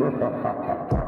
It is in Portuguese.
Ha ha ha ha ha.